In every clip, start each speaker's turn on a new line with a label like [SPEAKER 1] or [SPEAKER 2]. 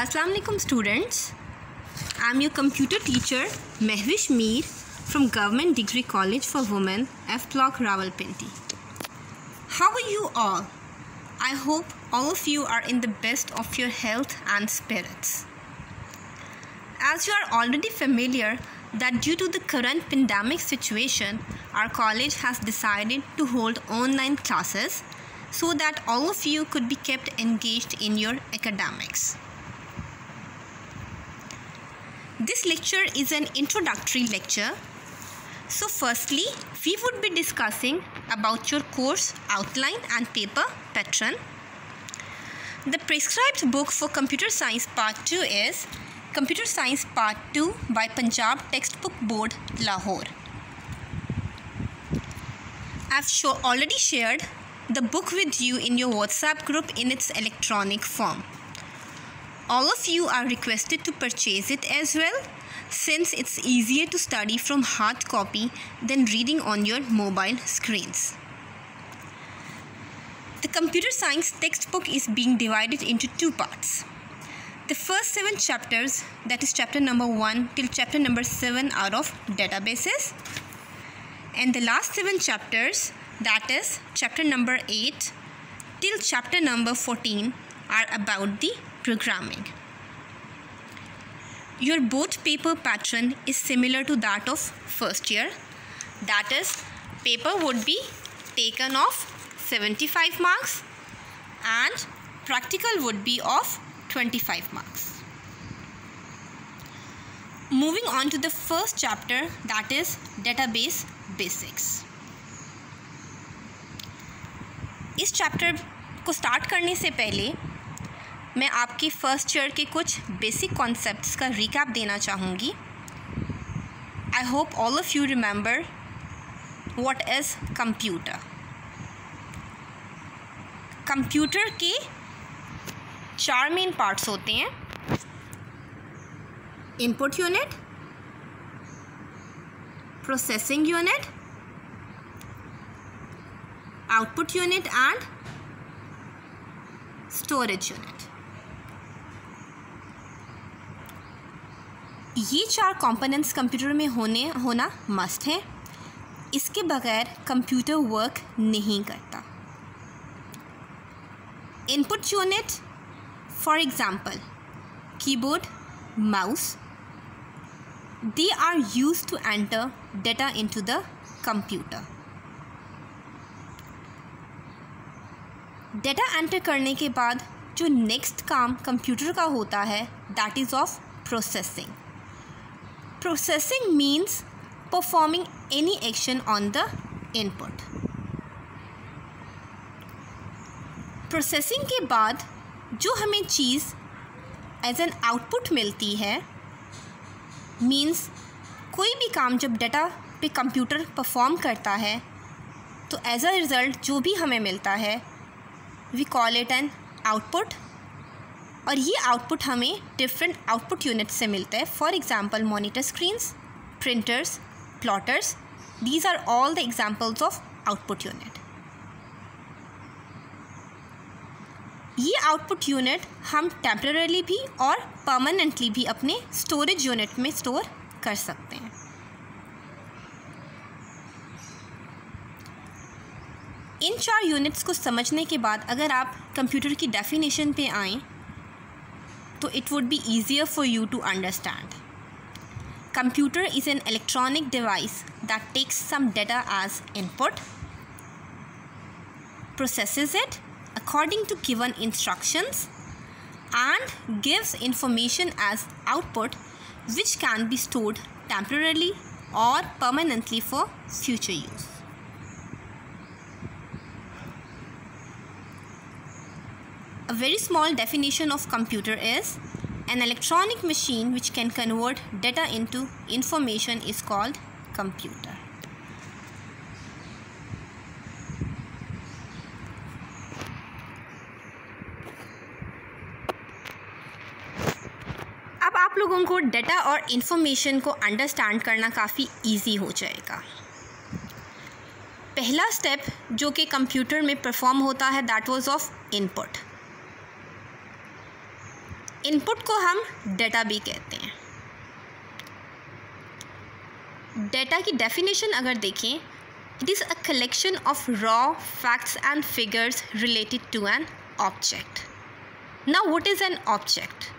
[SPEAKER 1] Assalamu alaikum students. I'm your computer teacher Mehwish Meer from Government Degree College for Women F Block Rawalpindi. How are you all? I hope all of you are in the best of your health and spirits. As you are already familiar that due to the current pandemic situation, our college has decided to hold online classes so that all of you could be kept engaged in your academics. This lecture is an introductory lecture. So firstly, we would be discussing about your course outline and paper pattern. The prescribed book for computer science part 2 is Computer Science Part 2 by Punjab Textbook Board, Lahore. I've already shared the book with you in your WhatsApp group in its electronic form. All of you are requested to purchase it as well since it's easier to study from hard copy than reading on your mobile screens. The computer science textbook is being divided into two parts. The first seven chapters, that is chapter number one till chapter number seven, are of databases, and the last seven chapters, that is chapter number eight till chapter number 14, are about the programming. Your board paper pattern is similar to that of first year, that is, paper would be taken of 75 marks and practical would be of 25 marks. Moving on to the first chapter that is database basics. इस chapter को start करने से पहले मैं आपकी first year के कुछ basic concepts का रिकैप देना चाहूँगी। I hope all of you remember what is computer computer के चार मेन पार्ट्स होते हैं। Input unit processing unit output unit and storage unit ये चार कंपोनेंट्स कंप्यूटर में होने होना मस्ट है। इसके बगैर कंप्यूटर वर्क नहीं करता। Input unit For example, keyboard, mouse, they are used to enter data into the computer. Data enter करने के बाद जो नेक्स्ट काम कंप्यूटर का होता है that is of processing processing means performing any action on the input processing के बाद जो हमें चीज़ एज एन आउटपुट मिलती है मीन्स कोई भी काम जब डाटा पे कंप्यूटर परफॉर्म करता है तो एज अ रिज़ल्ट जो भी हमें मिलता है we call it an output और ये आउटपुट हमें डिफरेंट आउटपुट यूनिट से मिलता है. For example monitor screens printers plotters these are all the examples of output unit ये आउटपुट यूनिट हम टेम्परली भी और परमानेंटली भी अपने स्टोरेज यूनिट में स्टोर कर सकते हैं. इन चार यूनिट्स को समझने के बाद अगर आप कंप्यूटर की डेफिनेशन पे आएँ तो it would be easier for you to understand computer is an electronic device that takes some data as input processes it according to given instructions and gives information as output which can be stored temporarily or permanently for future use. Very small definition of computer is an electronic machine which can convert data into information is called computer. लोगों को data और information को understand करना काफ़ी easy हो जाएगा पहला step जो कि कंप्यूटर में परफॉर्म होता है that was of input input को हम डेटा भी कहते हैं। डेटा की डेफिनेशन अगर देखें it is a collection of raw facts and figures related to an object ना what is an object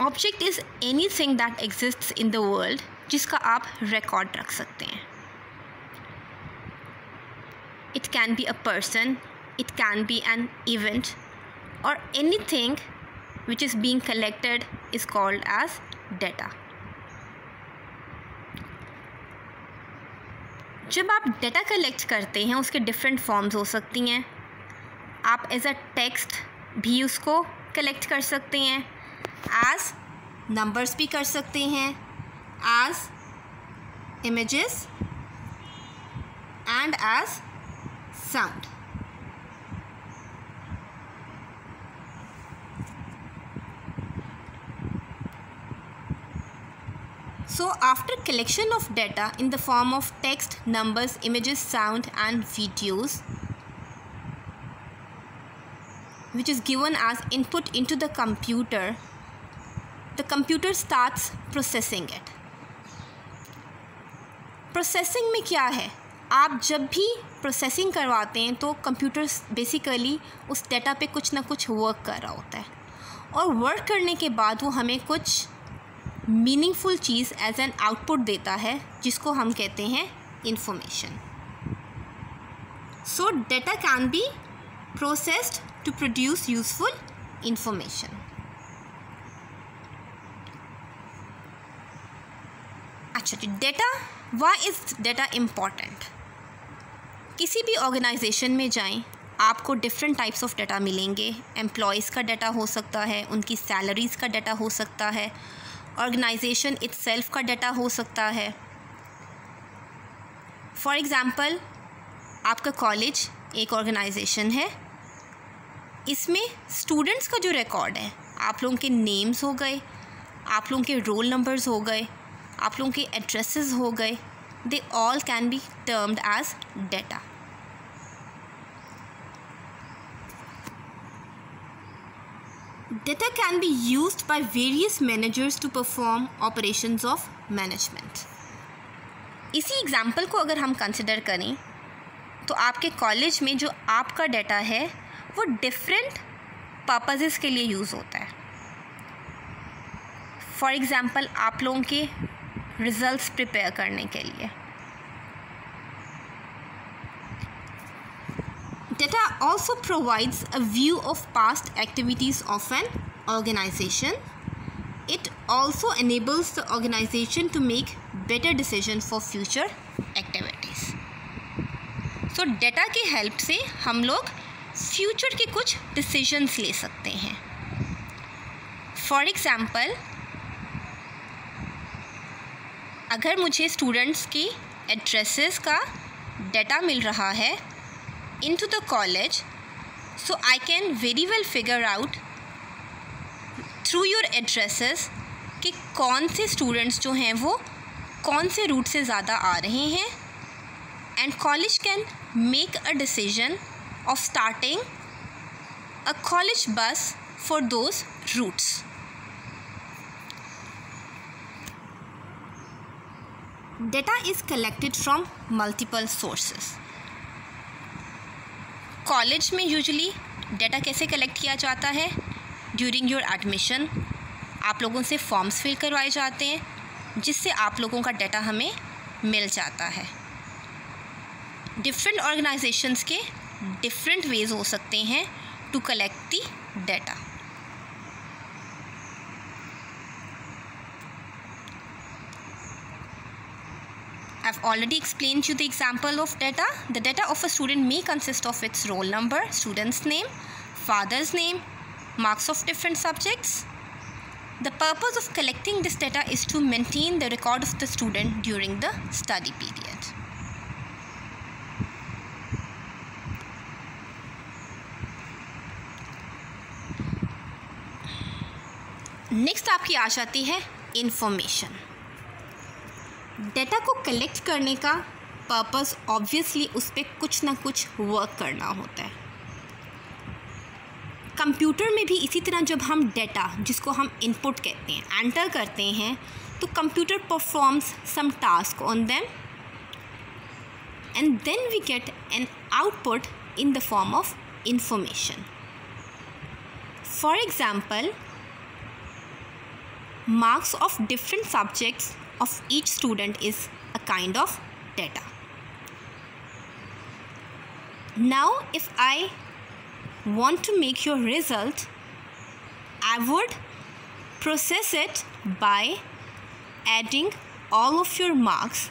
[SPEAKER 1] object is anything that exist in the world जिसका आप रिकॉर्ड रख सकते हैं। It can be a person it can be an event और anything which is being collected is called as data जब आप data collect करते हैं, उसके डिफरेंट फॉर्म्स हो सकती हैं। आप एज अ टेक्स्ट भी उसको कलेक्ट कर सकते हैं। एज नंबर्स भी कर सकते हैं। As images and as sound So after collection of data in the form of text, numbers, images, sound and videos which is given as input into the computer, the computer starts processing it. Processing में क्या है आप जब भी processing करवाते हैं तो computer basically उस डेटा पे कुछ ना कुछ वर्क कर रहा होता है और वर्क करने के बाद वो हमें कुछ मीनिंगफुल चीज़ एज एन आउटपुट देता है, जिसको हम कहते हैं information so data can be processed to produce useful information अच्छा जी data why is data important किसी भी ऑर्गेनाइजेशन में जाएँ, आपको डिफरेंट टाइप्स ऑफ़ डाटा मिलेंगे. एम्प्लॉयज़ का डाटा हो सकता है, उनकी सैलरीज़ का डाटा हो सकता है. ऑर्गेनाइजेशन इट्सेल्फ का डाटा हो सकता है। फॉर एग्ज़ाम्पल आपका कॉलेज एक ऑर्गेनाइजेशन है। इसमें स्टूडेंट्स का जो रिकॉर्ड है, आप लोगों के नेम्स हो गए, आप लोगों के रोल नंबर्स हो गए, आप लोगों के एड्रेसेस हो गए they all can be termed as data Data can be used by various managers to perform operations of management. इसी एग्ज़ाम्पल को अगर हम कंसिडर करें तो आपके कॉलेज में जो आपका डाटा है, वो डिफरेंट पर्पजेज़ के लिए यूज़ होता है फॉर एग्ज़ाम्पल आप लोगों के रिज़ल्ट्स प्रिपेयर करने के लिए Data also provides a view of past activities of an organization. It also enables the organization to make better decisions for future activities. So data के हेल्प से हम लोग फ्यूचर के कुछ डिसीजंस ले सकते हैं फॉर एग्ज़ाम्पल अगर मुझे स्टूडेंट्स की एड्रेसेस का डाटा मिल रहा है into the college so I can very well figure out through your addresses कि कौन से स्टूडेंट्स जो हैं वो कौन से रूट से ज़्यादा आ रहे हैं and college can make a decision of starting a college bus for those routes data is collected from multiple sources college में यूजली डेटा कैसे कलेक्ट किया जाता है? ड्यूरिंग योर एडमिशन, आप लोगों से फॉर्म्स फिल करवाए जाते हैं, जिससे आप लोगों का डाटा हमें मिल जाता है। डिफरेंट ऑर्गेनाइजेशंस के डिफरेंट वेज हो सकते हैं to collect the data I've already explained you the example of data. The data of a student may consist of its roll number, student's name, father's name, marks of different subjects. The purpose of collecting this data is to maintain the record of the student during the study period. Next आपकी आ जाती है information data को collect करने का purpose obviously उस पर कुछ ना कुछ वर्क करना होता है। कंप्यूटर में भी इसी तरह जब हम डेटा, जिसको हम इनपुट कहते हैं एंटर करते हैं तो computer performs some task on them and then we get an output in the form of information for example marks of different subjects of each student is a kind of data. Now if I want to make your result, I would process it by adding all of your marks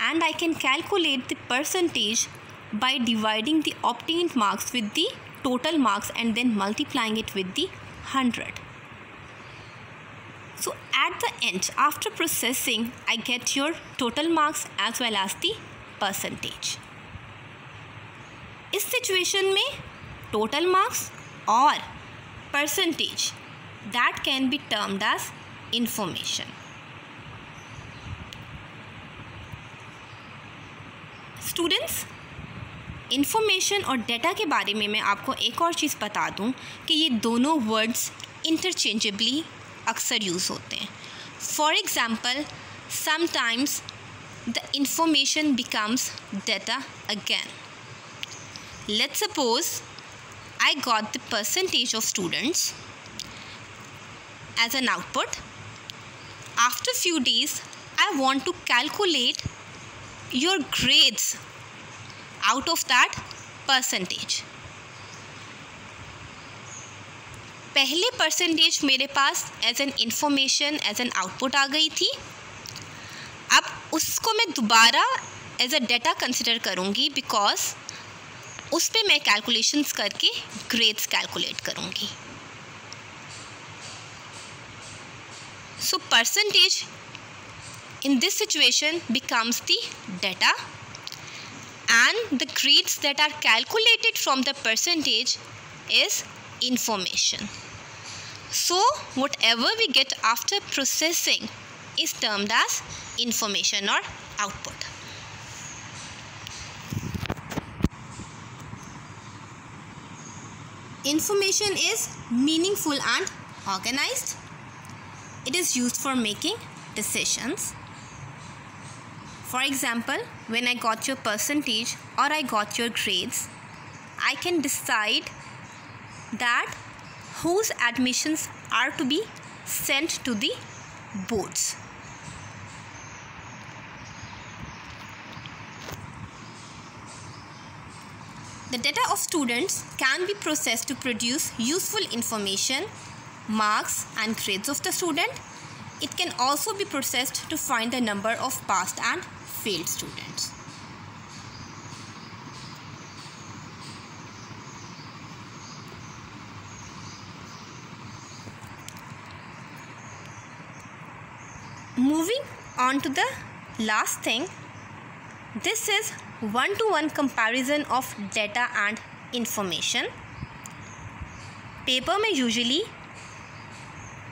[SPEAKER 1] and I can calculate the percentage by dividing the obtained marks with the total marks and then multiplying it with the 100. So at the end after processing I get your total marks as well as the percentage. इस situation में total marks or percentage that can be termed as information. Students information और data के बारे में मैं आपको एक और चीज़ बता दूँ कि ये दोनों वर्ड्स इंटरचेंजेबली अक्सर यूज़ होते हैं for example sometimes the information becomes data again let's suppose I got the percentage of students as an output. After few days, I want to calculate your grades out of that percentage. पहले percentage मेरे पास as an information as an output आ गई थी। अब उसको मैं दोबारा as a data consider करूँगी because उस पर मैं कैलकुलेशंस करके ग्रेड्स कैलकुलेट करूँगी। So percentage in this situation becomes the data and the grades that are calculated from the percentage is information so whatever we get after processing is termed as information or output Information is meaningful and organized. It is used for making decisions. For example, when I got your percentage or I got your grades, I can decide that whose admissions are to be sent to the boards. The data of students can be processed to produce useful information, marks and grades of the student. It can also be processed to find the number of passed and failed students. On to the last thing, this is one to one comparison of data and information paper में usually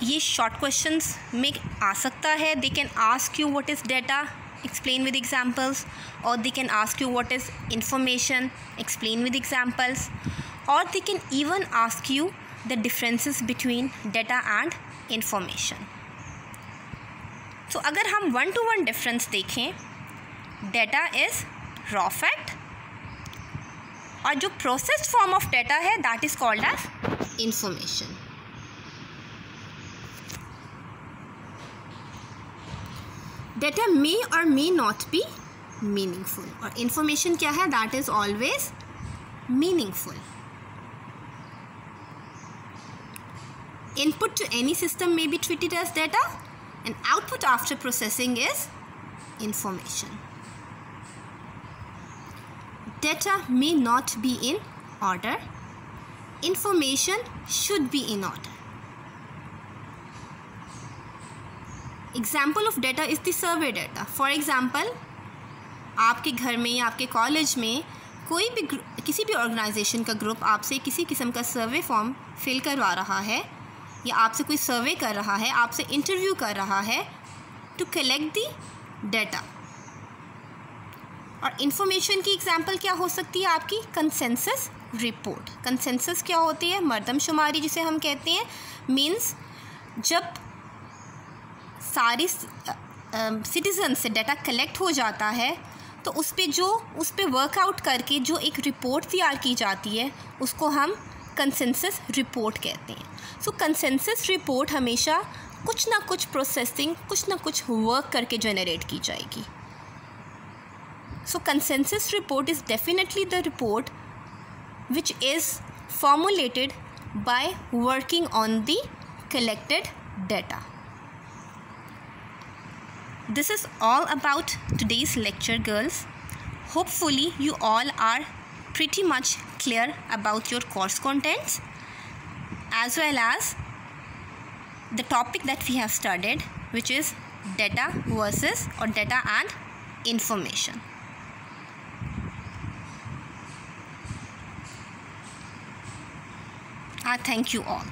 [SPEAKER 1] ये short questions में आ सकता है they can ask you what is data explain with examples or they can ask you what is information explain with examples or they can even ask you the differences between data and information so, अगर हम one to one difference देखें data is raw fact और जो processed form of data है that is called as information data may और may not be meaningful और information क्या है? That is always meaningful input to any system may be treated as data. And output after processing is information Data may not be in order. Information should be in order. Example of data is the survey data. For example, आपके घर में या आपके college में कोई भी किसी भी ऑर्गेनाइजेशन का ग्रुप आपसे किसी किस्म का सर्वे फॉर्म फिल करवा रहा है या आपसे कोई सर्वे कर रहा है, आपसे इंटरव्यू कर रहा है टू कलेक्ट दी डेटा और इन्फॉर्मेशन की एग्ज़ाम्पल क्या हो सकती है आपकी? कंसेंसस रिपोर्ट कंसेंसस क्या होती है? मरदमशुमारी जिसे हम कहते हैं मीन्स जब सारी सिटीज़न से डाटा कलेक्ट हो जाता है तो उस पर जो उस पर वर्कआउट करके जो एक रिपोर्ट तैयार की जाती है, उसको हम कंसेंसस रिपोर्ट कहते हैं। सो कंसेंसस रिपोर्ट हमेशा कुछ ना कुछ प्रोसेसिंग कुछ ना कुछ वर्क करके जनरेट की जाएगी। So consensus report is definitely the report which is formulated by working on the collected data This is all about today's lecture, girls. Hopefully, you all are pretty much clear about your course contents as well as the topic that we have studied, which is data versus or data and information. I thank you all.